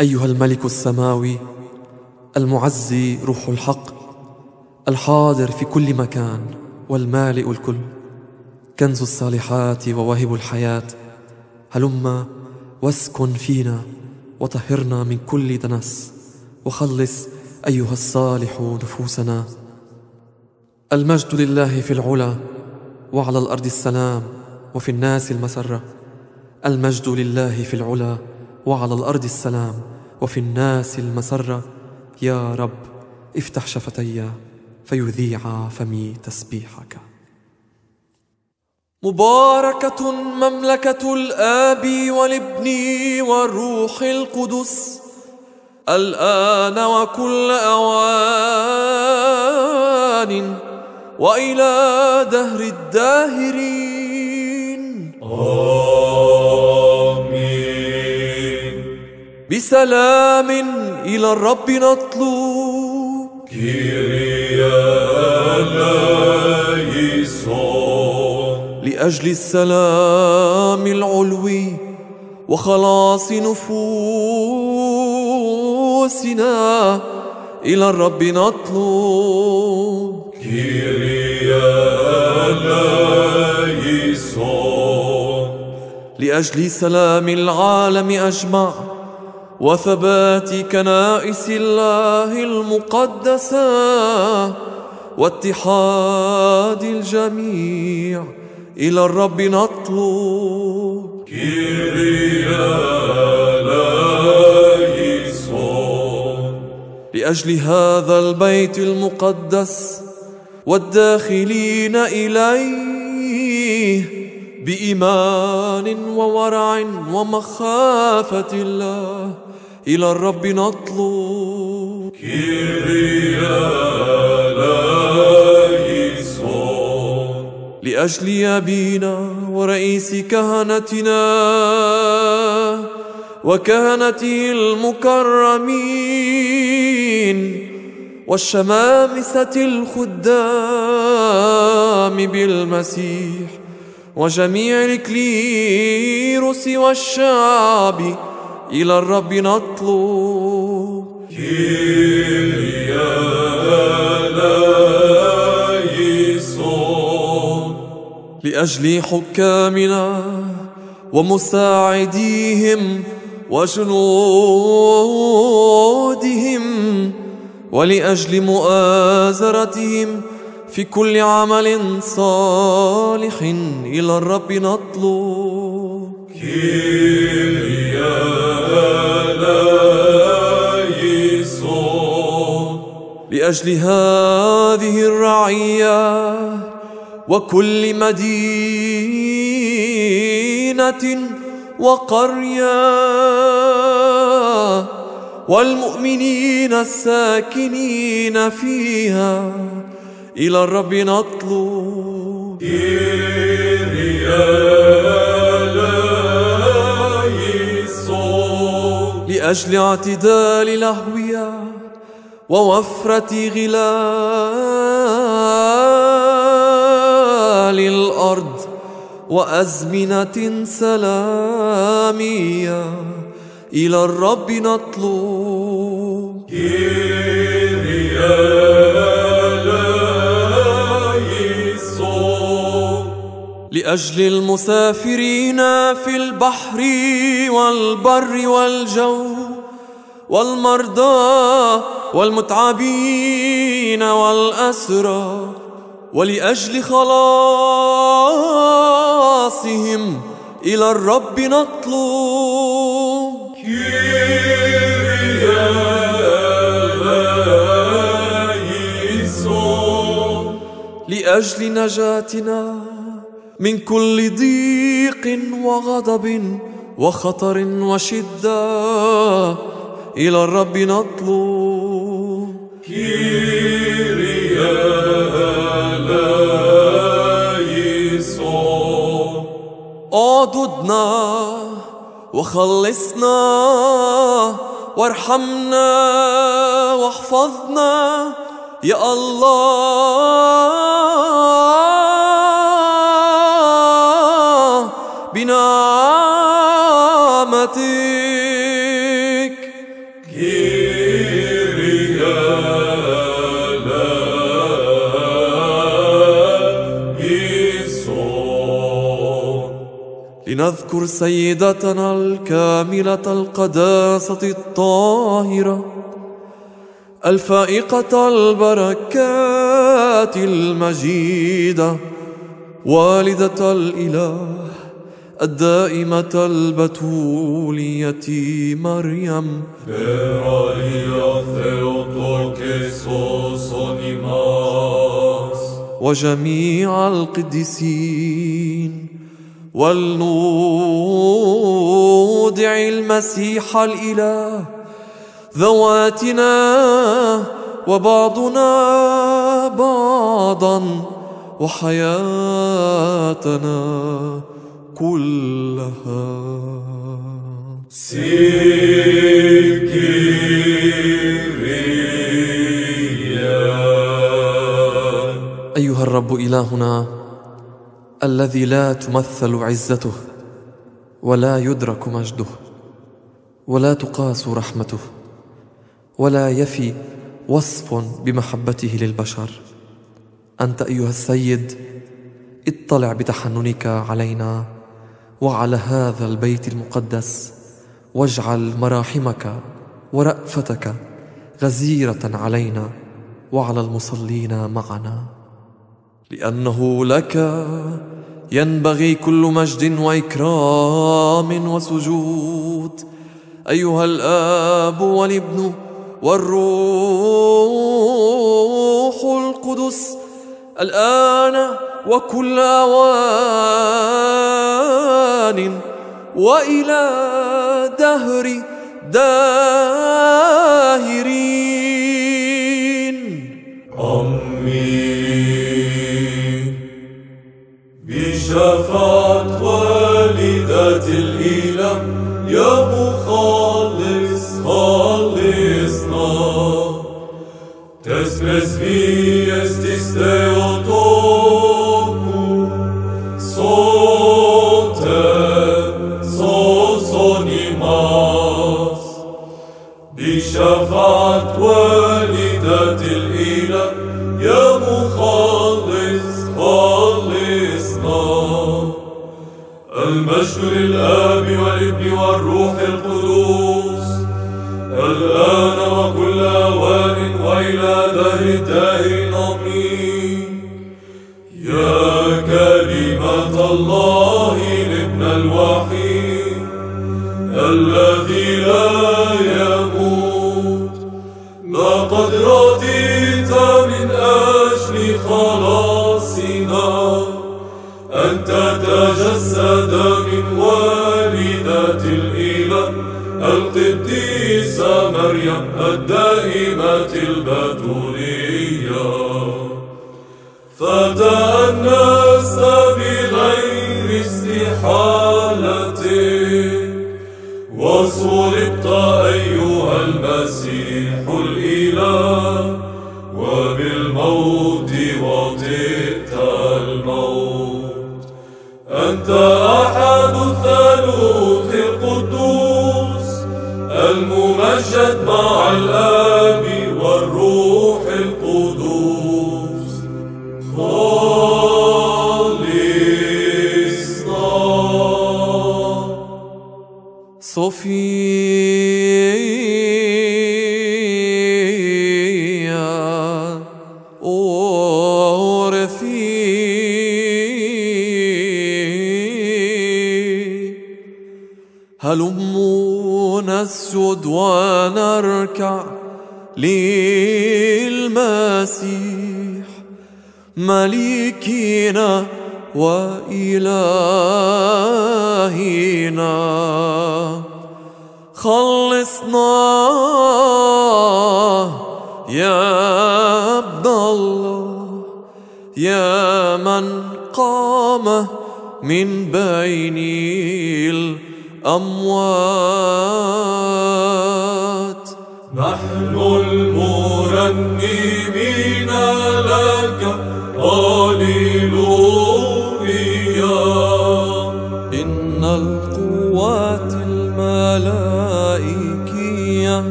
أيها الملك السماوي المعزي روح الحق الحاضر في كل مكان والمالئ الكل. كنز الصالحات وواهب الحياة. هلم واسكن فينا وطهرنا من كل دنس وخلص أيها الصالح نفوسنا. المجد لله في العلا وعلى الأرض السلام وفي الناس المسرة. المجد لله في العلا وعلى الأرض السلام وفي الناس المسرة يا رب افتح شفتي فيذيع فمي تسبيحك. مباركة مملكة الآب والابن والروح القدس الآن وكل أوان وإلى دهر الداهرين. آمين. بسلام إلى الرب نطلب. لأجل السلام العلوي وخلاص نفوسنا إلى الرب نطلب. لأجل سلام العالم أجمع وثبات كنائس الله المقدسة واتحاد الجميع إلى الرب نطلب. لأجل هذا البيت المقدس والداخلين إليه بإيمان وورع ومخافة الله. إلى الرب نطلب. لأجل أبينا ورئيس كهنتنا وكهنته المكرمين والشمامسة الخدام بالمسيح وجميع الكليروس والشعب إلى الرب نطلب. لأجل حكامنا ومساعديهم وجنودهم ولأجل مؤازرتهم في كل عمل صالح إلى الرب نطلب. لأجل هذه الرعية وكل مدينة وقرية والمؤمنين الساكنين فيها إلى الرب نطلب. لأجل اعتدال الأهوية ووفرة غلال الأرض وأزمنة سلامية إلى الرب نطلب. لأجل المسافرين في البحر والبر والجو. والمرضى والمتعبين والأسرى ولأجل خلاصهم إلى الرب نطلب. لأجل نجاتنا من كل ضيق وغضب وخطر وشدة إلى الرب نطلب. كيريا ليسون اعضدنا وخلصنا وارحمنا واحفظنا. يا الله. نذكر سيدتنا الكاملة القداسة الطاهرة الفائقة البركات المجيدة والدة الإله الدائمة البتولية مريم. وجميع القديسين ولنودع المسيح الإله ذواتنا وبعضنا بعضا وحياتنا كلها Kyrie. أيها الرب إلهنا الذي لا تمثل عزته ولا يدرك مجده ولا تقاس رحمته ولا يفي وصف بمحبته للبشر. أنت أيها السيد اطلع بتحننك علينا وعلى هذا البيت المقدس واجعل مراحمك ورأفتك غزيرة علينا وعلى المصلين معنا. لأنه لك ينبغي كل مجد وإكرام وسجود. أيها الآب والابن والروح القدس الآن وكل أوان وإلى دهر داهرين خالصنا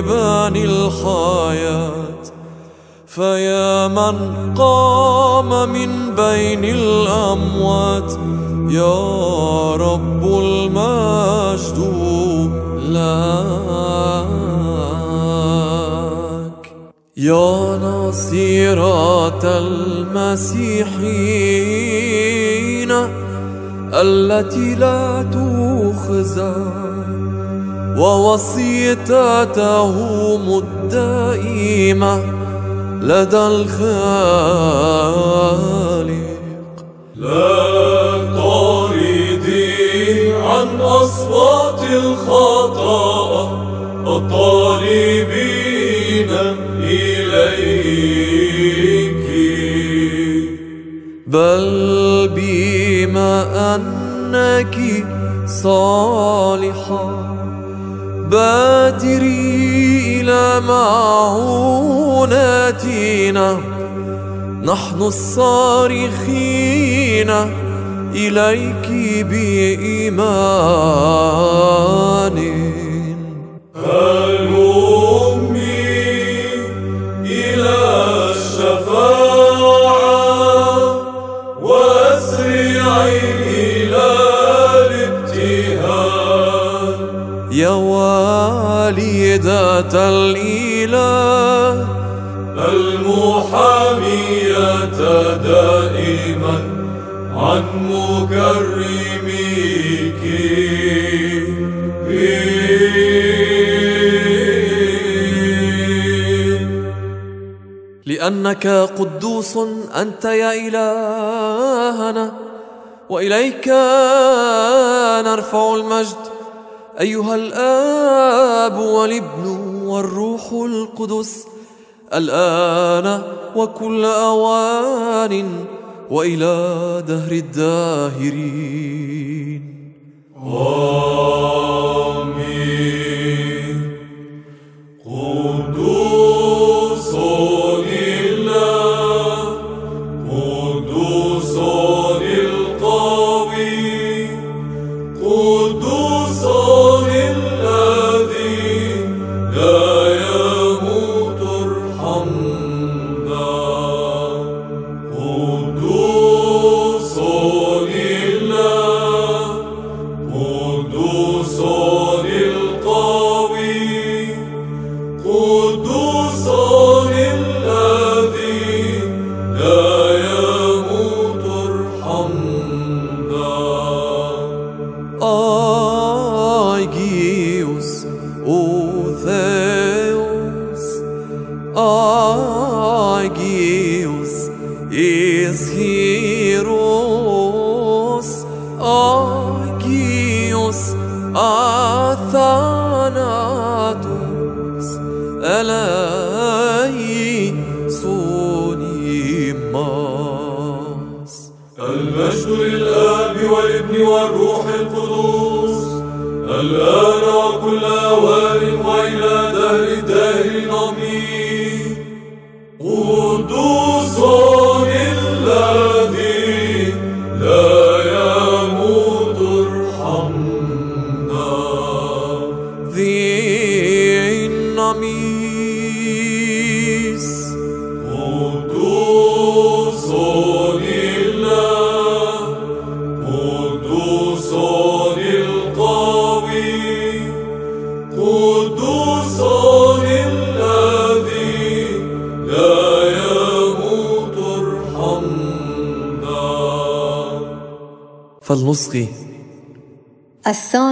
واهبان الحياة فيا من قام من بين الأموات. يا رب المجد لك. يا نصيرة المسيحين التي لا تخزى. ووصيتهم الدائمة لدى الخالق. لا طاردين عن أصوات الخطأ الطالبين إليك. بل بما أنك صالحة بادري إلى معوناتنا. نحن الصارخين إليك بإيمان الإله المحامية دائما عن مكرميك. لأنك قدوس أنت يا إلهنا وإليك نرفع المجد. أيها الآب والابن والروح القدس الآن وكل أوان وإلى دهر الداهرين.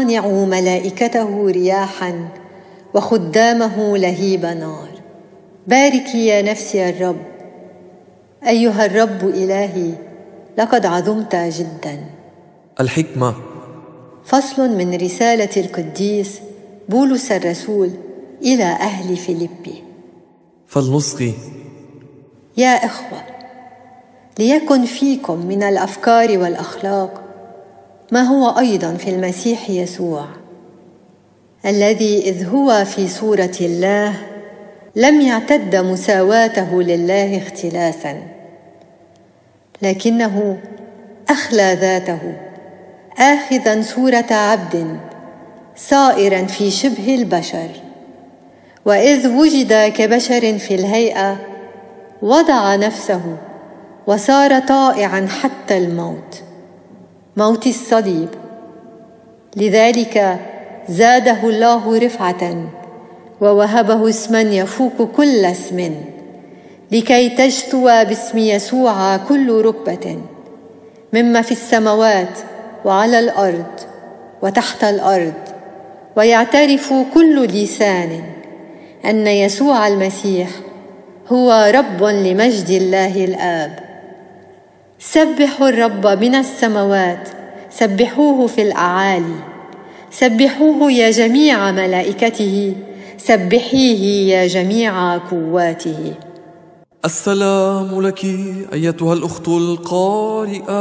الصانع ملائكته رياحا وخدامه لهيب نار. باركي يا نفسي الرب. أيها الرب إلهي لقد عظمت جدا. الحكمة. فصل من رسالة القديس بولس الرسول إلى أهل فيلبي فلنصغي يا إخوة ليكن فيكم من الأفكار والأخلاق ما هو أيضا في المسيح يسوع؟ الذي إذ هو في صورة الله لم يعتد مساواته لله اختلاسا لكنه أخلى ذاته آخذا صورة عبد صائرا في شبه البشر. وإذ وجد كبشر في الهيئة وضع نفسه وصار طائعا حتى الموت. موت الصليب. لذلك زاده الله رفعة ووهبه اسما يفوق كل اسم لكي تجتوى باسم يسوع كل ركبة مما في السماوات وعلى الأرض وتحت الأرض ويعترف كل لسان أن يسوع المسيح هو رب لمجد الله الآب. سبحوا الرب من السماوات سبحوه في الأعالي سبحوه يا جميع ملائكته سبحيه يا جميع قواته. السلام لك أيتها الأخت القارئة.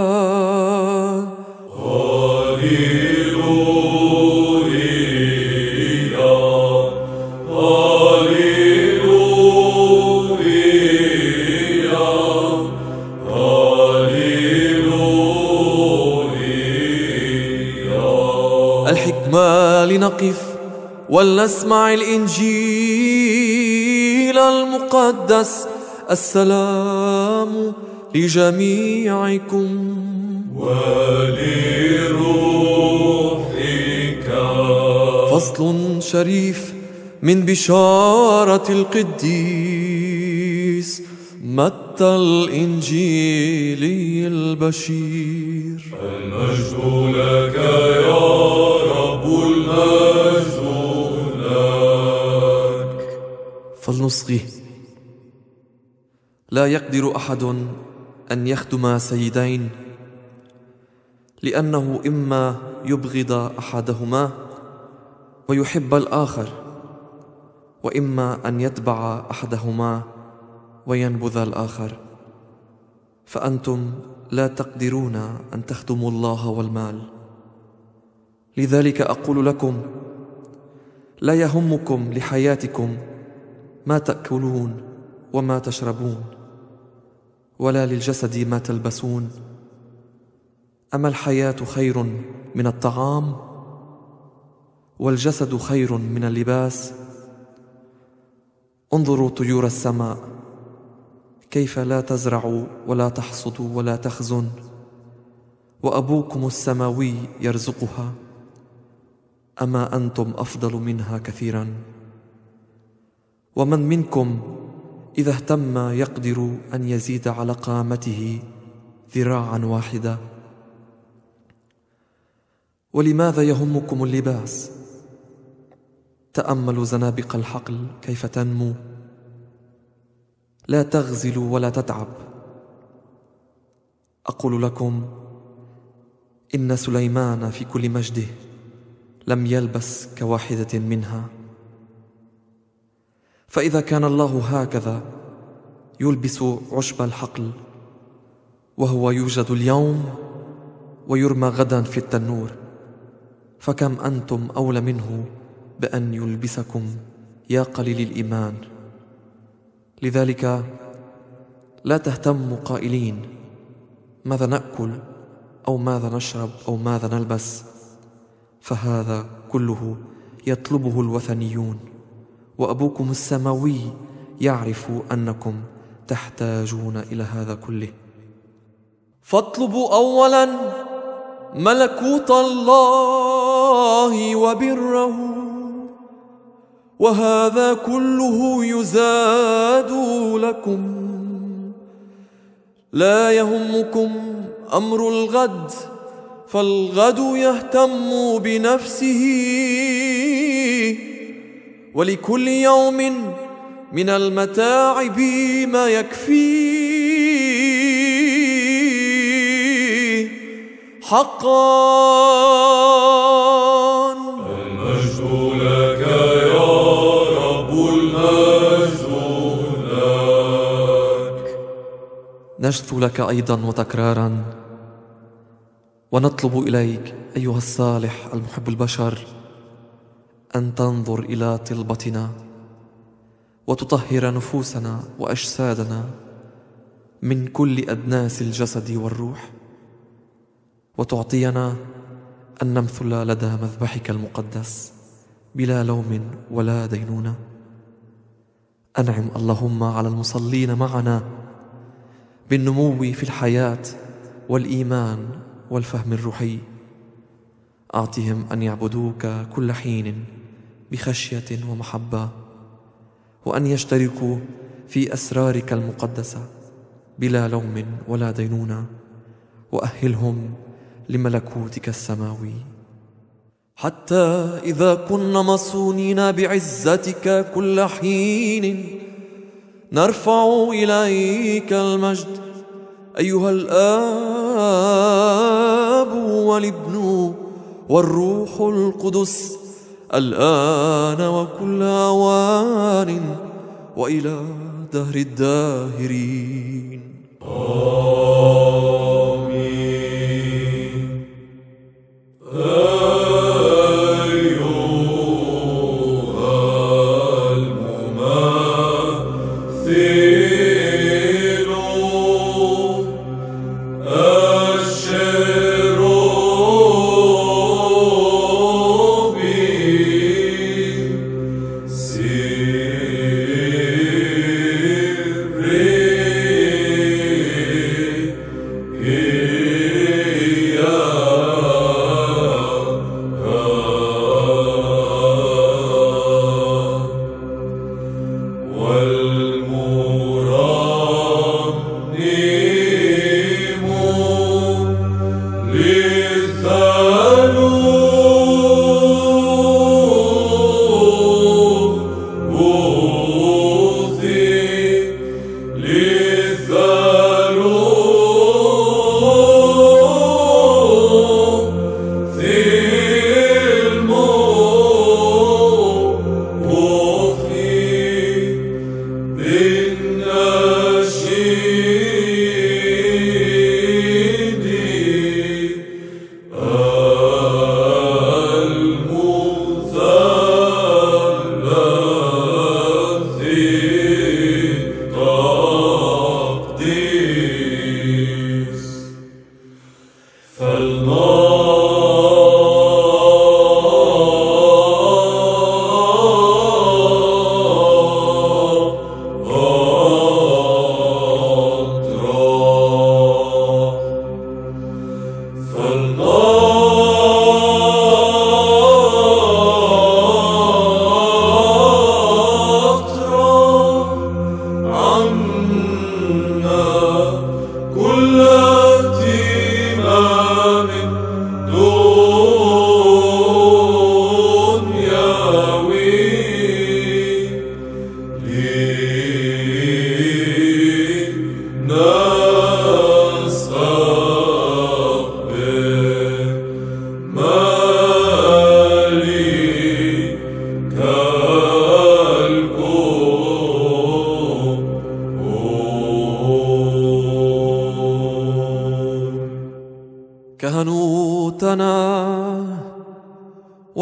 الحكمة لنقف ولنسمع الإنجيل المقدس. السلام لجميعكم. ولروحك. فصل شريف من بشارة القديس. متى الإنجيلي البشير؟ المجد لك يا رب المجد لك. فلنصغي لا يقدر أحد أن يخدم سيدين لأنه إما يبغض أحدهما ويحب الآخر وإما أن يتبع أحدهما. وينبذ الآخر. فأنتم لا تقدرون أن تخدموا الله والمال. لذلك أقول لكم لا يهمكم لحياتكم ما تأكلون وما تشربون ولا للجسد ما تلبسون. أما الحياة خير من الطعام والجسد خير من اللباس. انظروا طيور السماء. كيف لا تزرع ولا تحصد ولا تخزن؟ وأبوكم السماوي يرزقها؟ أما أنتم أفضل منها كثيرا؟ ومن منكم إذا اهتم يقدر أن يزيد على قامته ذراعا واحدة؟ ولماذا يهمكم اللباس؟ تأملوا زنابق الحقل كيف تنمو؟ لا تغزل ولا تتعب. أقول لكم إن سليمان في كل مجده لم يلبس كواحدة منها. فإذا كان الله هكذا يلبس عشب الحقل وهو يوجد اليوم ويرمى غدا في التنور. فكم أنتم أولى منه بأن يلبسكم يا قليل الإيمان. لذلك لا تهتموا قائلين ماذا نأكل؟ أو ماذا نشرب؟ أو ماذا نلبس؟ فهذا كله يطلبه الوثنيون وأبوكم السماوي يعرف أنكم تحتاجون إلى هذا كله. فاطلبوا اولا ملكوت الله وبره. وهذا كله يزاد لكم. لا يهمكم أمر الغد فالغد يهتم بنفسه. ولكل يوم من المتاعب ما يكفيه. حقا نجثو لك أيضا وتكرارا. ونطلب إليك أيها الصالح المحب البشر أن تنظر إلى طلبتنا وتطهر نفوسنا وأجسادنا من كل أدناس الجسد والروح وتعطينا أن نمثل لدى مذبحك المقدس بلا لوم ولا دينونة. أنعم اللهم على المصلين معنا بالنمو في الحياة والإيمان والفهم الروحي. أعطهم أن يعبدوك كل حين بخشية ومحبة وأن يشتركوا في أسرارك المقدسة بلا لوم ولا دينونة وأهلهم لملكوتك السماوي. حتى إذا كنا مصونين بعزتك كل حين نرفع إليك المجد. أيها الآب والابن والروح القدس الآن وكل آوان وإلى دهر الداهرين.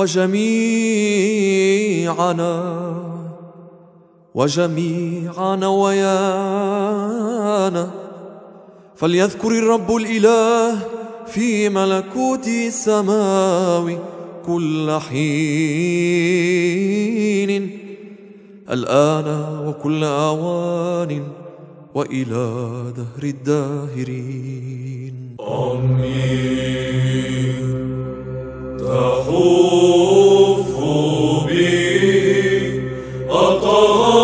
وجميعنا وجميع نوايانا فليذكر الرب الإله في ملكوت سماوي كل حين الآن وكل أوان وإلى دهر الداهرين. تخوف بي. الطغمات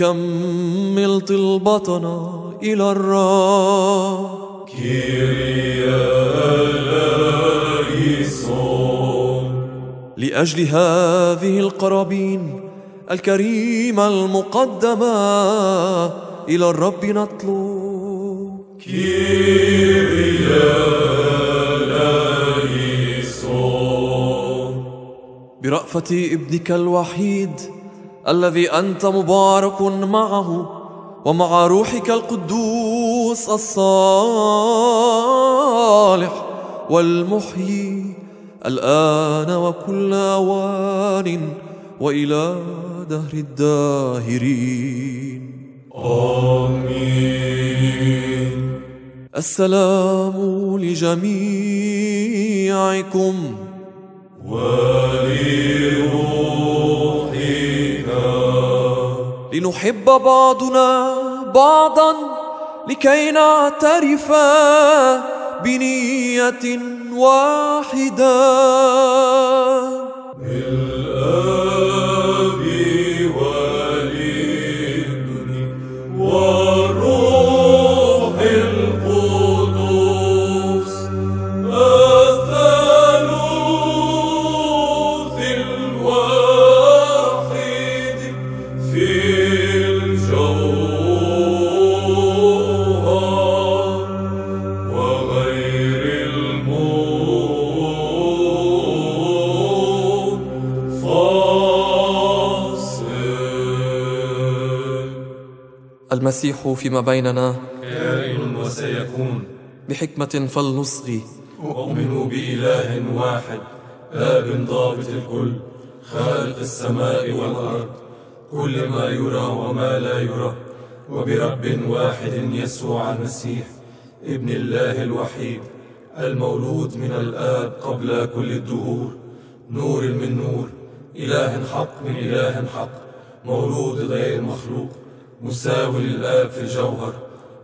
لنكمل طلبتنا إلى الرب لأجل هذه القرابين الكريمة المقدمة إلى الرب نطلب برأفة ابنك الوحيد الذي أنت مبارك معه ومع روحك القدوس الصالح والمحيي الآن وكل أوان وإلى دهر الداهرين. آمين. السلام لجميعكم. ولروحك لنحب بعضنا بعضا لكي نعترف بنية واحدة. بالآب والابن المسيح فيما بيننا. كائن وسيكون. بحكمة فلنصغي. أؤمن بإله واحد آب ضابط الكل خالق السماء والأرض كل ما يرى وما لا يرى وبرب واحد يسوع المسيح ابن الله الوحيد المولود من الآب قبل كل الدهور نور من نور إله حق من إله حق مولود غير مخلوق. مساوي للآب في الجوهر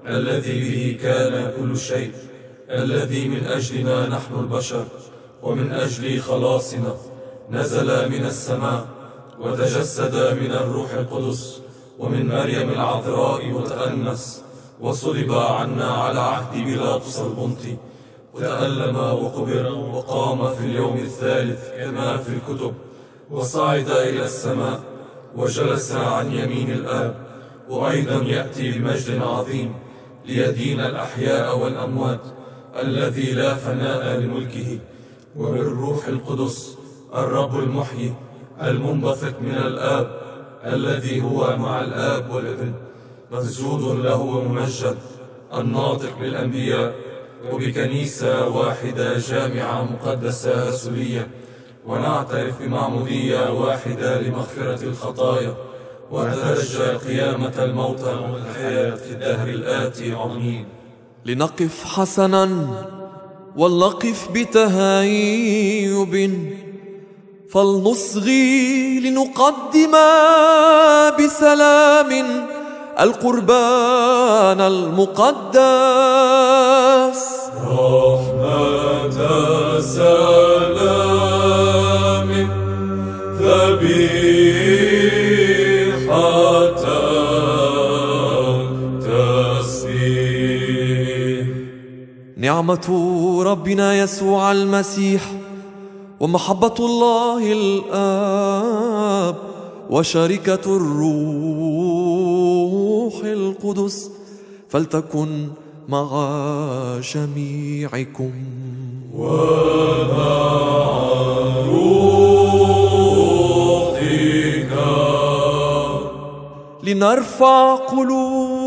الذي به كان كل شيء الذي من أجلنا نحن البشر ومن أجل خلاصنا نزل من السماء وتجسد من الروح القدس ومن مريم العذراء وتأنس وصلب عنا على عهد بيلاطس البنطي وتألم وقبر وقام في اليوم الثالث كما في الكتب وصعد إلى السماء وجلس عن يمين الآب. وأيضا يأتي بمجد عظيم ليدين الأحياء والأموات الذي لا فناء لملكه وبالروح القدس الرب المحيي المنبثق من الآب الذي هو مع الآب والابن مسجود له وممجد الناطق بالأنبياء وبكنيسة واحدة جامعة مقدسة رسولية ونعترف بمعمودية واحدة لمغفرة الخطايا ونترجى قيامة الموتى والحياة في الدهر الآتي آمين لنقف حسنا ولنقف بتهيب فلنصغي لنقدم بسلام القربان المقدس. رحمة سلام ذبيحة نعمة ربنا يسوع المسيح ومحبة الله الآب وشركة الروح القدس فلتكن مع جميعكم. روحك لنرفع قلوبنا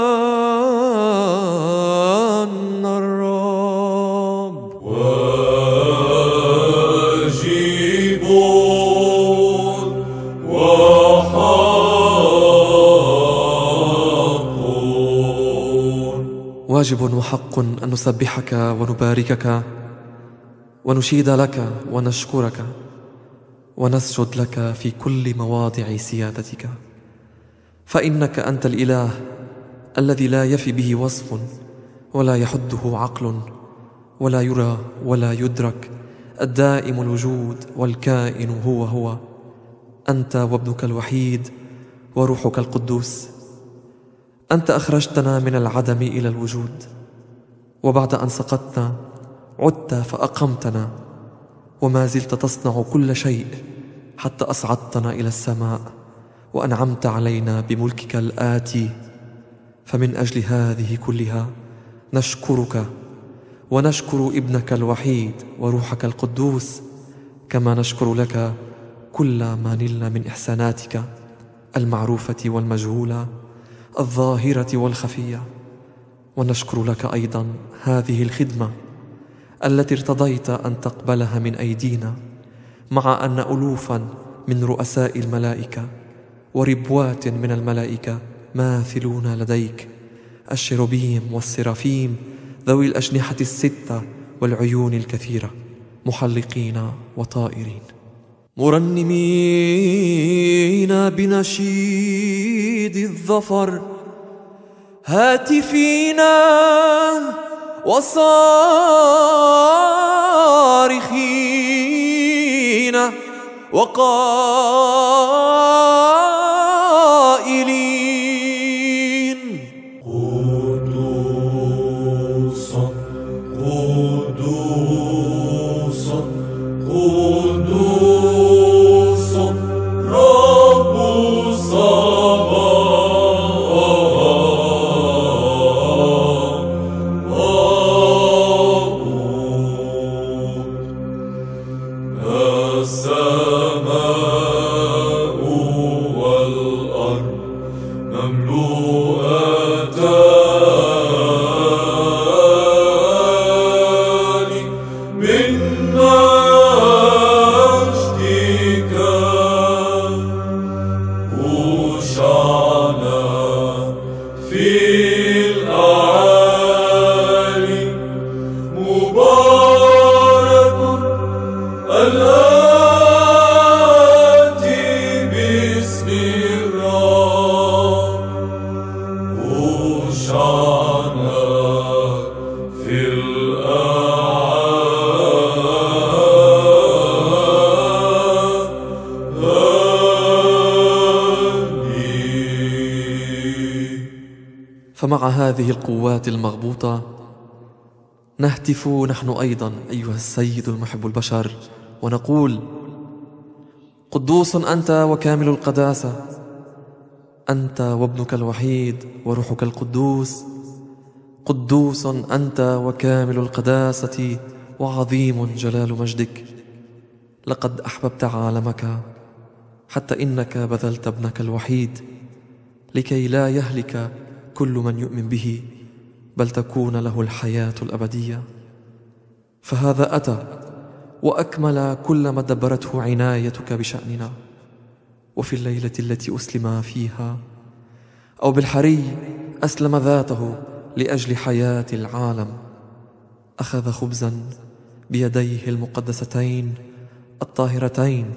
واجب وحق أن نسبحك ونباركك ونشيد لك ونشكرك ونسجد لك في كل مواضع سيادتك. فإنك أنت الإله الذي لا يفي به وصف ولا يحده عقل ولا يرى ولا يدرك الدائم الوجود والكائن هو هو أنت وابنك الوحيد وروحك القدوس. أنت أخرجتنا من العدم إلى الوجود وبعد أن سقطنا عدت فأقمتنا وما زلت تصنع كل شيء حتى أصعدتنا إلى السماء وأنعمت علينا بملكك الآتي. فمن أجل هذه كلها نشكرك ونشكر ابنك الوحيد وروحك القدوس كما نشكر لك كل ما نلنا من إحساناتك المعروفة والمجهولة. الظاهرة والخفية. ونشكر لك أيضا هذه الخدمة التي ارتضيت أن تقبلها من أيدينا مع أن الوفا من رؤساء الملائكة وربوات من الملائكة ماثلون لديك. الشروبيم والسرافيم ذوي الأجنحة الستة والعيون الكثيرة محلقين وطائرين. مرنمين بنشيد الظفر هاتفين وصارخين وقائلين القوات المغبوطة. نهتف نحن أيضا أيها السيد المحب البشر ونقول قدوس أنت وكامل القداسة. أنت وابنك الوحيد وروحك القدوس. قدوس أنت وكامل القداسة وعظيم جلال مجدك. لقد أحببت عالمك حتى إنك بذلت ابنك الوحيد لكي لا يهلك كل من يؤمن به. بل تكون له الحياة الأبدية. فهذا أتى وأكمل كل ما دبرته عنايتك بشأننا. وفي الليلة التي أسلم فيها أو بالحري أسلم ذاته لأجل حياة العالم. أخذ خبزا بيديه المقدستين الطاهرتين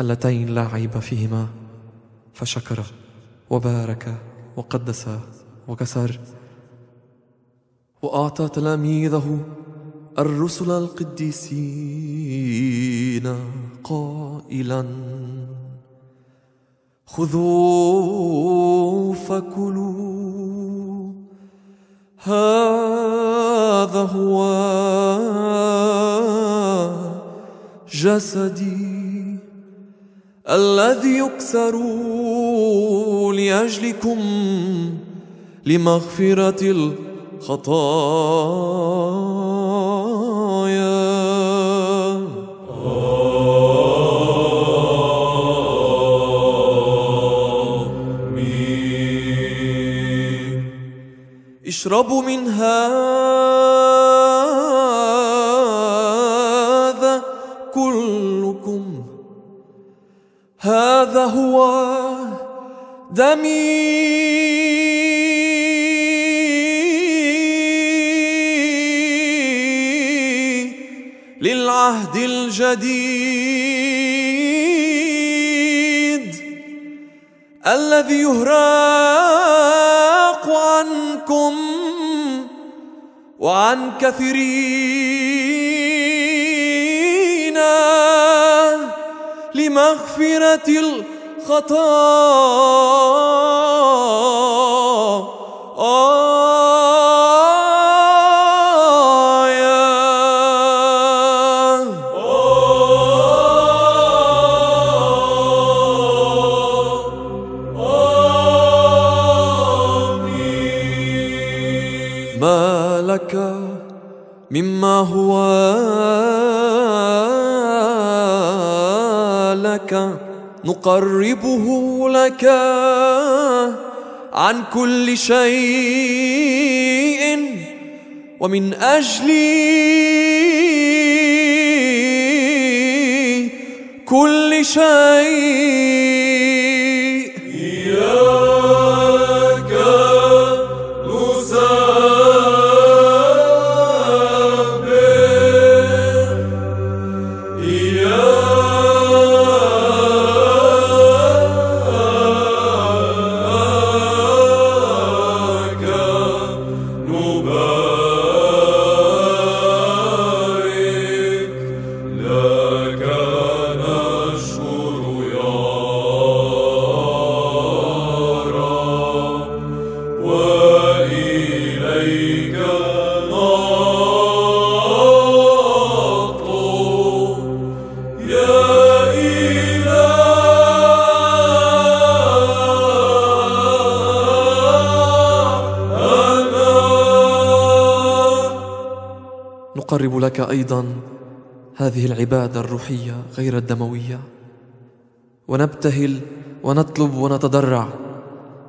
اللتين لا عيب فيهما. فشكر وبارك وقدس وكسر. واعطى تلاميذه الرسل القديسين قائلا خذوا فكلوا هذا هو جسدي الذي يكسر لأجلكم لمغفرة الخطايا آمين. اشربوا من هذا كلكم. هذا هو دمي. العهد الجديد الذي يهراق عنكم وعن كثيرين لمغفرة الخطايا. لك نقربه لك عن كل شيء. ومن أجل كل شيء. نقرب لك أيضا هذه العبادة الروحية غير الدموية. ونبتهل ونطلب ونتضرع.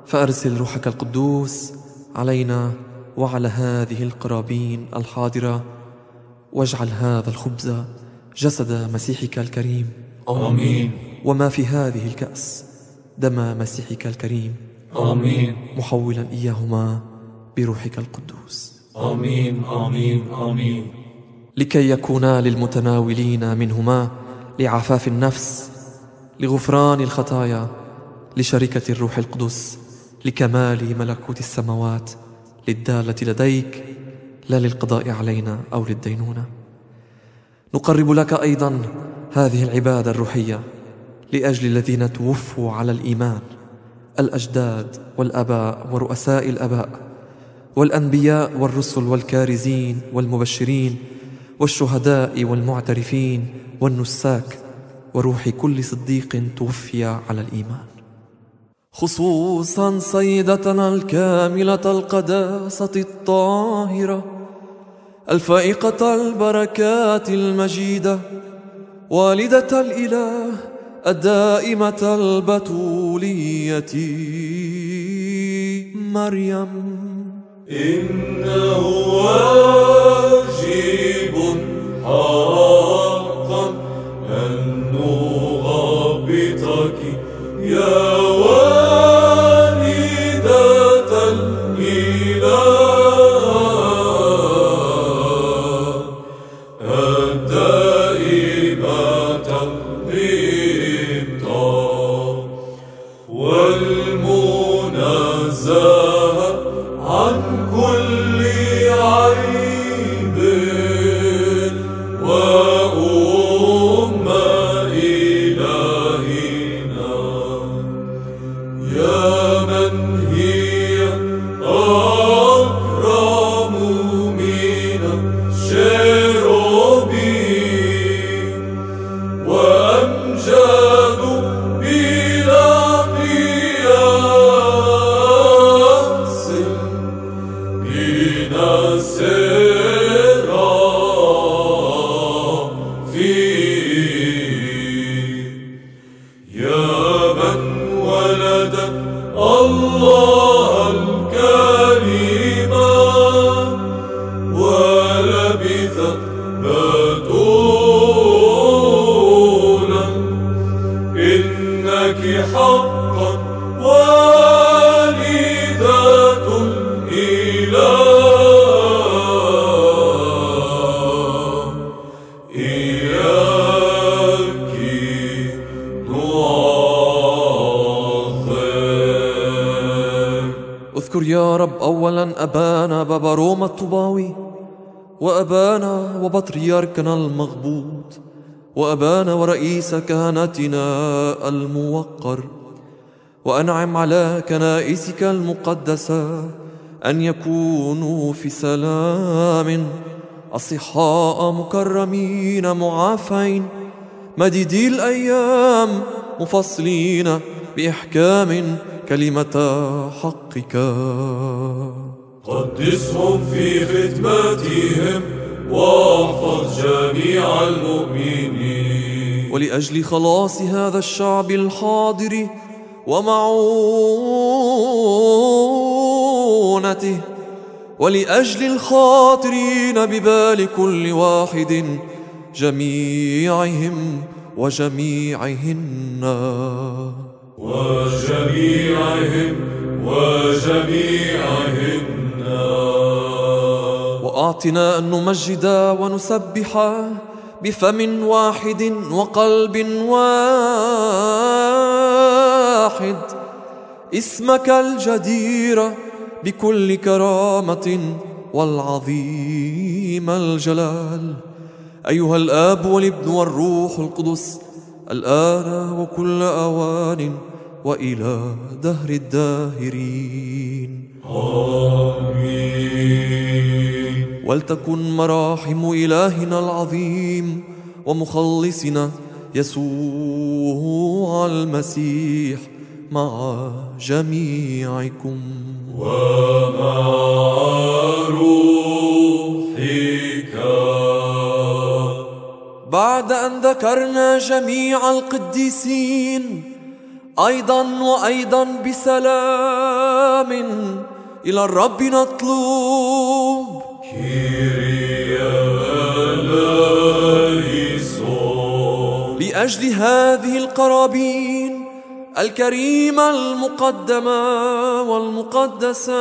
فأرسل روحك القدوس علينا وعلى هذه القرابين الحاضرة. واجعل هذا الخبز جسد مسيحك الكريم. آمين. وما في هذه الكأس دم مسيحك الكريم. آمين. محولا إياهما بروحك القدوس. آمين. آمين. آمين. لكي يكونا للمتناولين منهما لعفاف النفس لغفران الخطايا لشركة الروح القدس لكمال ملكوت السماوات للدالة لديك لا للقضاء علينا أو للدينونة. نقرب لك أيضا هذه العبادة الروحية لأجل الذين توفوا على الإيمان الأجداد والآباء ورؤساء الآباء والأنبياء والرسل والكارزين والمبشرين والشهداء والمعترفين والنساك وروح كل صديق توفي على الإيمان. خصوصا سيدتنا الكاملة القداسة الطاهرة الفائقة البركات المجيدة والدة الإله الدائمة البتولية. مريم. إنه واجب حقا أن نغبطك يا وبطريركنا المغبوط وأبانا ورئيس كهنتنا الموقر. وأنعم على كنائسك المقدسة أن يكونوا في سلام. أصحاء مكرمين معافين مديدي الأيام مفصلين بإحكام كلمة حقك. قدسهم في خدمتهم واحفظ جميع المؤمنين. ولأجل خلاص هذا الشعب الحاضر ومعونته ولأجل الخاطرين ببال كل واحد جميعهم وجميعهن. وجميعهم وجميعهن. وأعطنا أن نمجد ونسبح بفم واحد وقلب واحد. اسمك الجدير بكل كرامة والعظيم الجلال. أيها الآب والابن والروح القدس الآن وكل أوان وإلى دهر الداهرين. آمين. ولتكن مراحم إلهنا العظيم ومخلصنا يسوع المسيح مع جميعكم. ومع روحك. بعد أن ذكرنا جميع القديسين أيضا وأيضا بسلام إلى الرب نطلب لأجل هذه القرابين الكريمة المقدمة والمقدسة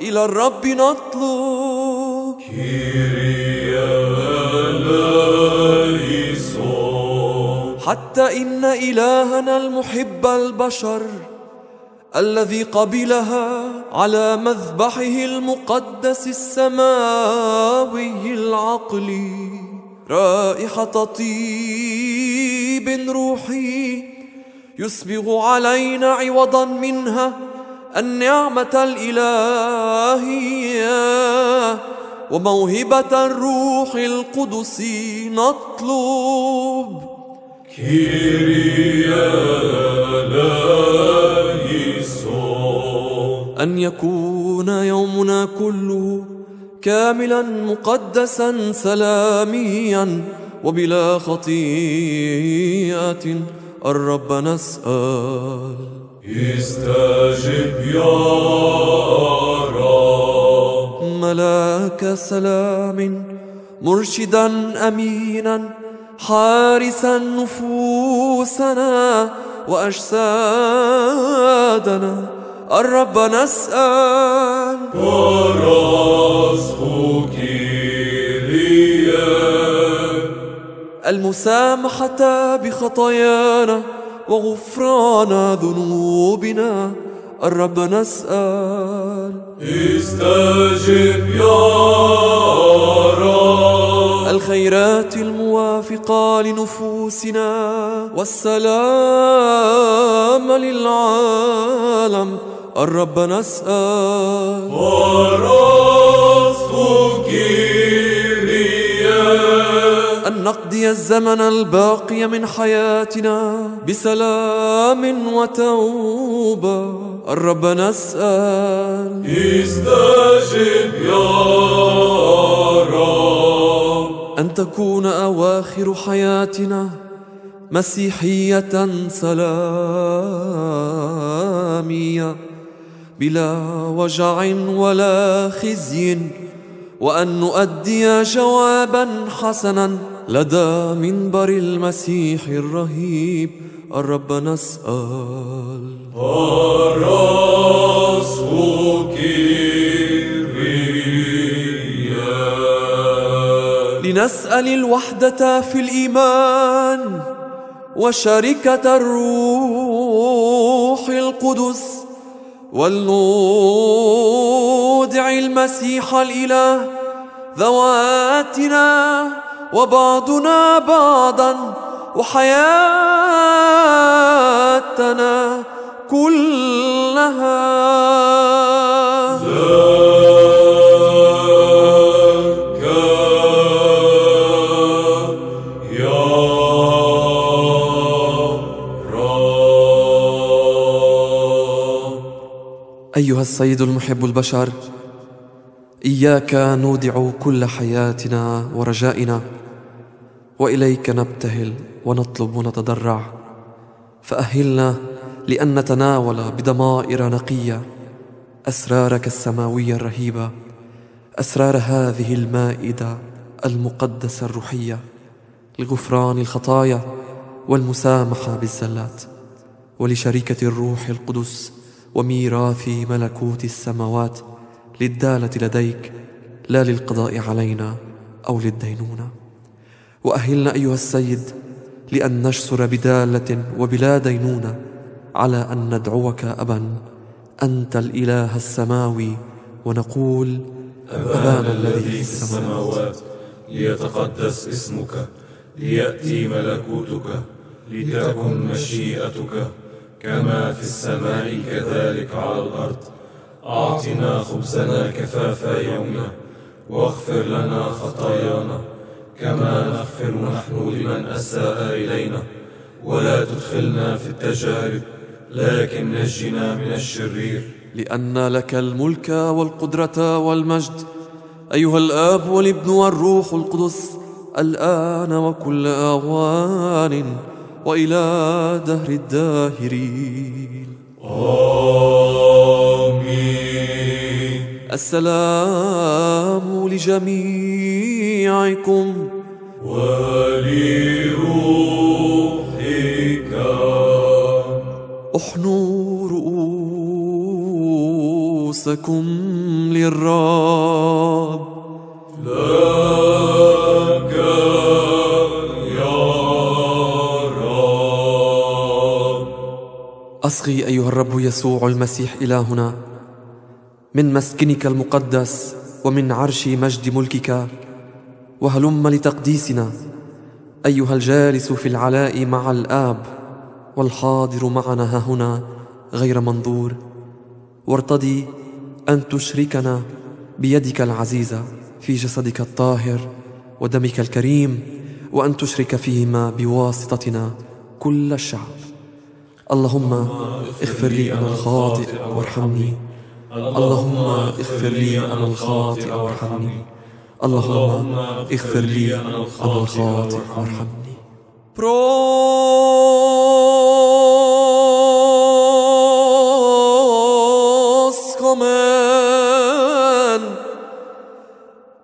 إلى الرب نطلب. حتى إن إلهنا المحب البشر الذي قبلها على مذبحه المقدس السماوي العقلي رائحة طيب روحي يسبغ علينا عوضا منها النعمة الإلهية وموهبة الروح القدس نطلب. كيريا أن يكون يومنا كله كاملا مقدسا سلاميا وبلا خطيئة. الرب نسأل. استجب يا رب. ملاك سلام مرشدا أمينا حارسا نفوسنا وأجسادنا الرب نسأل المسامحة بخطايانا وغفران ذنوبنا الرب نسأل استجب يا رب. الخيرات الموافقة لنفوسنا والسلام للعالم الرب نسأل أن نقضي الزمن الباقي من حياتنا بسلام وتوبة الرب نسأل استجب يا رب. أن تكون أواخر حياتنا مسيحية سلامية بلا وجع ولا خزي وأن نؤدي جوابا حسنا. لدى منبر المسيح الرهيب الرب نسأل. وراسه لنسأل الوحدة في الإيمان وشركة الروح القدس ولنودع المسيح الإله ذواتنا وبعضنا بعضا وحياتنا كلها. أيها السيد المحب البشر إياك نودع كل حياتنا ورجائنا وإليك نبتهل ونطلب ونتضرع. فأهلنا لأن نتناول بضمائر نقية أسرارك السماوية الرهيبة أسرار هذه المائدة المقدسة الروحية لغفران الخطايا والمسامحة بالزلات ولشركة الروح القدس وميراث ملكوت السماوات للدالة لديك لا للقضاء علينا أو للدينونة. وأهلنا أيها السيد لأن نشسر بدالة وبلا دينونة على أن ندعوك أبا أنت الإله السماوي ونقول أبانا الذي في السماوات. ليتقدس اسمك ليأتي ملكوتك لتكن مشيئتك. كما في السماء كذلك على الأرض. أعطنا خبزنا كفاف يومنا واغفر لنا خطايانا. كما نغفر نحن لمن أساء إلينا. ولا تدخلنا في التجارب لكن نجنا من الشرير. لأن لك الملك والقدرة والمجد. أيها الآب والابن والروح القدس الآن وكل أوان. وإلى دهر الداهرين. آمين. السلام لجميعكم. ولروحك. احنوا رؤوسكم للرب. لك أصغي أيها الرب يسوع المسيح إلهنا. من مسكنك المقدس ومن عرش مجد ملكك وهلم لتقديسنا أيها الجالس في العلاء مع الآب والحاضر معنا هنا غير منظور. وارتضي أن تشركنا بيدك العزيزة في جسدك الطاهر ودمك الكريم وأن تشرك فيهما بواسطتنا كل الشعب اللهم اغفر لي أنا الخاطئ وارحمني. اللهم اغفر لي أنا الخاطئ وارحمني. اللهم اغفر لي أنا الخاطئ وارحمني.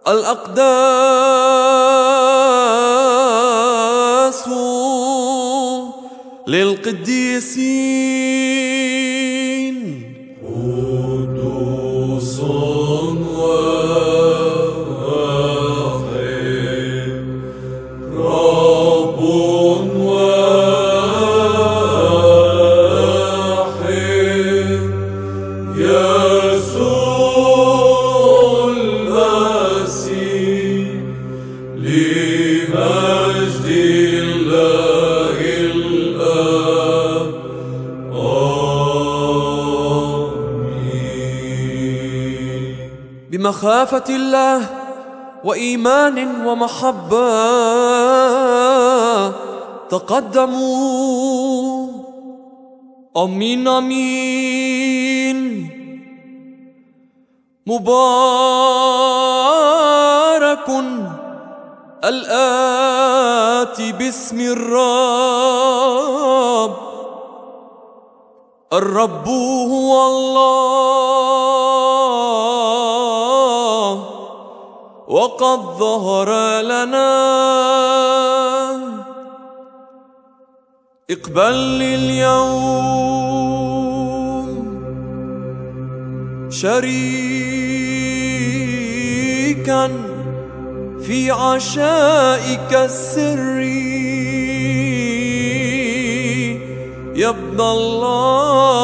الأقداس للقديسين. الله وإيمان ومحبة تقدموا. أمين أمين. مبارك الآتي باسم الرب. الرب وقد ظهر لنا. اقبل اليوم شريكا في عشائك السري يا ابن الله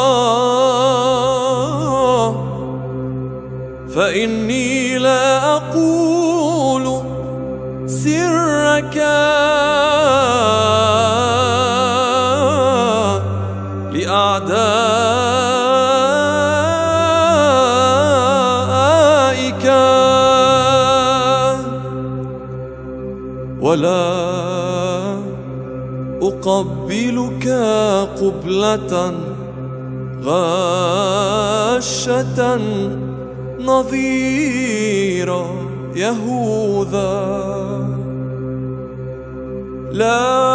فإني لا أقول سرك. لأعدائك. ولا أقبلك قبلة غاشة نظير يهوذا. Love.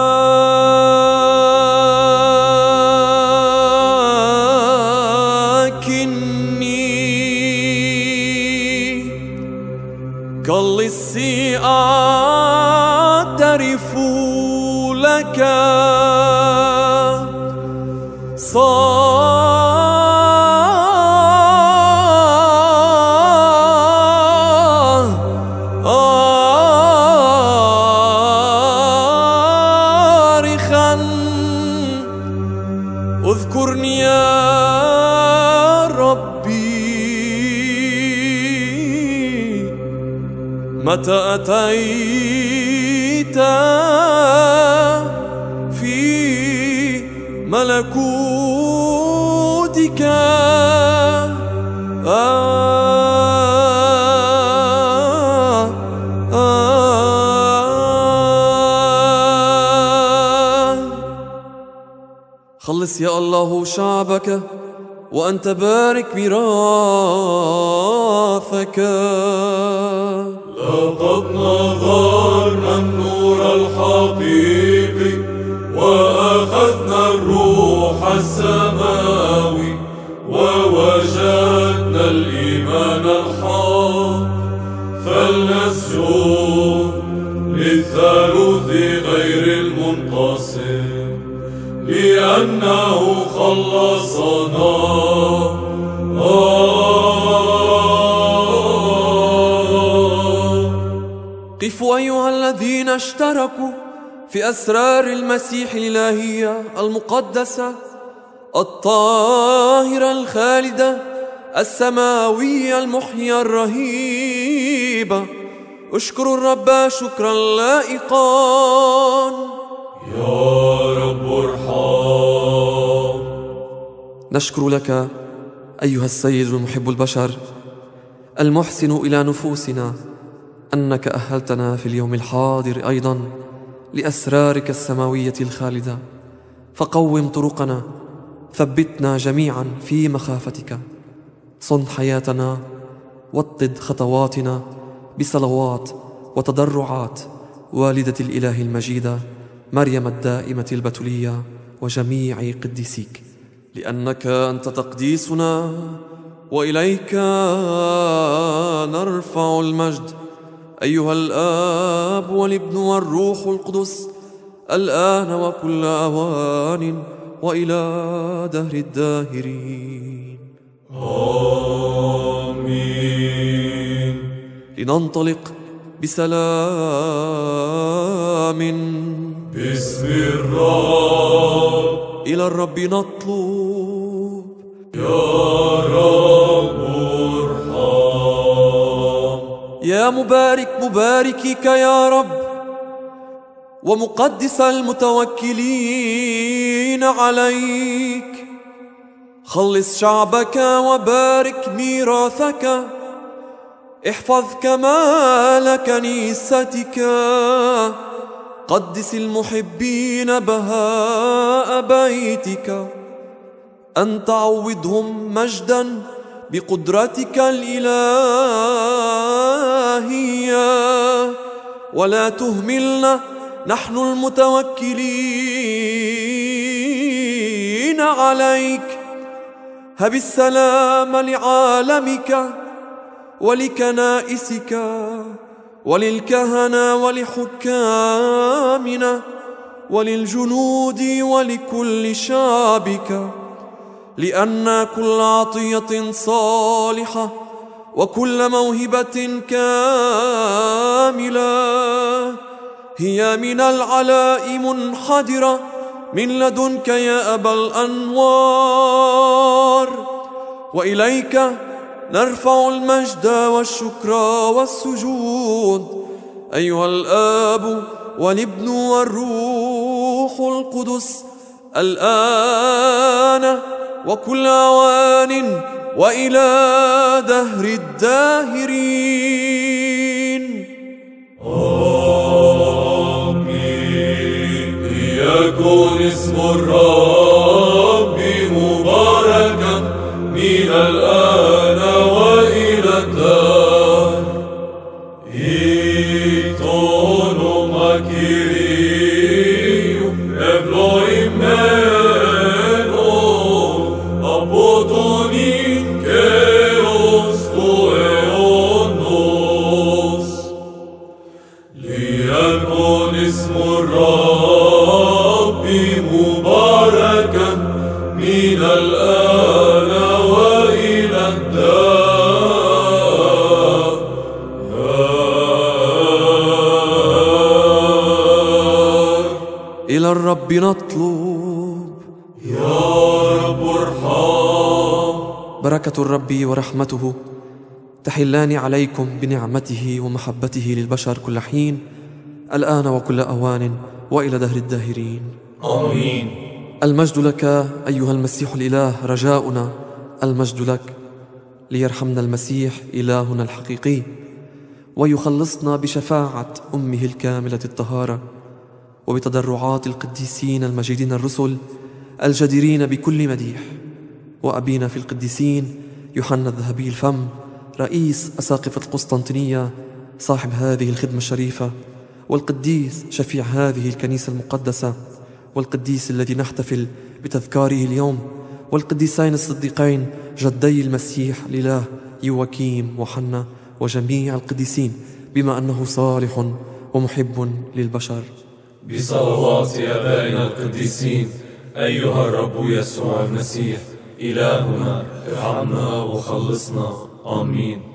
متى أتيت في ملكوتك؟ آه آه خلص يا الله شعبك وأنت بارك ميراثك لقد نظرنا النور الحقيقي وأخذنا الروح السماوي ووجدنا الإيمان الحق. فلنسجد للثالوث غير المنقسم لأنه خلصنا أيها الذين اشتركوا في أسرار المسيح الإلهية المقدسة الطاهرة الخالدة السماوية المحيا الرهيبة. اشكروا الرب شكرا لائقا يا رب ارحم. نشكر لك أيها السيد المحب البشر المحسن إلى نفوسنا. أنك أهلتنا في اليوم الحاضر أيضا لأسرارك السماوية الخالدة. فقوم طرقنا ثبتنا جميعا في مخافتك. صن حياتنا وطد خطواتنا بصلوات وتضرعات. والدة الإله المجيدة مريم الدائمة البتولية وجميع قديسيك. لأنك أنت تقديسنا وإليك نرفع المجد. أيها الآب والابن والروح القدس الآن وكل أوان وإلى دهر الداهرين. آمين. لننطلق بسلام. باسم الرب. إلى الرب نطلب يا مبارك مباركيك يا رب ومقدس المتوكلين عليك. خلص شعبك وبارك ميراثك احفظ كمال كنيستك قدس المحبين بهاء بيتك أن تعوضهم مجدا بقدرتك الإلهية ولا تهملنا نحن المتوكلين عليك. هب السلام لعالمك ولكنائسك وللكهنة ولحكامنا وللجنود ولكل شعبك لأن كل عطية صالحة وكل موهبة كاملة هي من العلاء منحدرة من لدنك يا أبا الأنوار. وإليك نرفع المجد والشكر والسجود. أيها الآب والابن والروح القدس الآن وكل أوان وإلى دهر الداهرين. آمين. ليكن اسم الرب مباركا من الآن وإلى الدهر. إلى الرب نطلب يا رب ارحم بركة الرب ورحمته تحلان عليكم بنعمته ومحبته للبشر كل حين الآن وكل أوان وإلى دهر الداهرين. آمين. المجد لك أيها المسيح الإله رجاؤنا المجد لك ليرحمنا المسيح إلهنا الحقيقي ويخلصنا بشفاعة أمه الكاملة الطهارة. وبتضرعات القديسين المجيدين الرسل الجديرين بكل مديح. وأبينا في القديسين يوحنا الذهبي الفم رئيس أساقفة القسطنطينية صاحب هذه الخدمة الشريفة والقديس شفيع هذه الكنيسة المقدسة والقديس الذي نحتفل بتذكاره اليوم والقديسين الصديقين جدي المسيح الإله يوكيم وحنا وجميع القديسين بما أنه صالح ومحب للبشر. بصلوات آبائنا القديسين. أيها الرب يسوع المسيح إلهنا ارحمنا وخلصنا. آمين.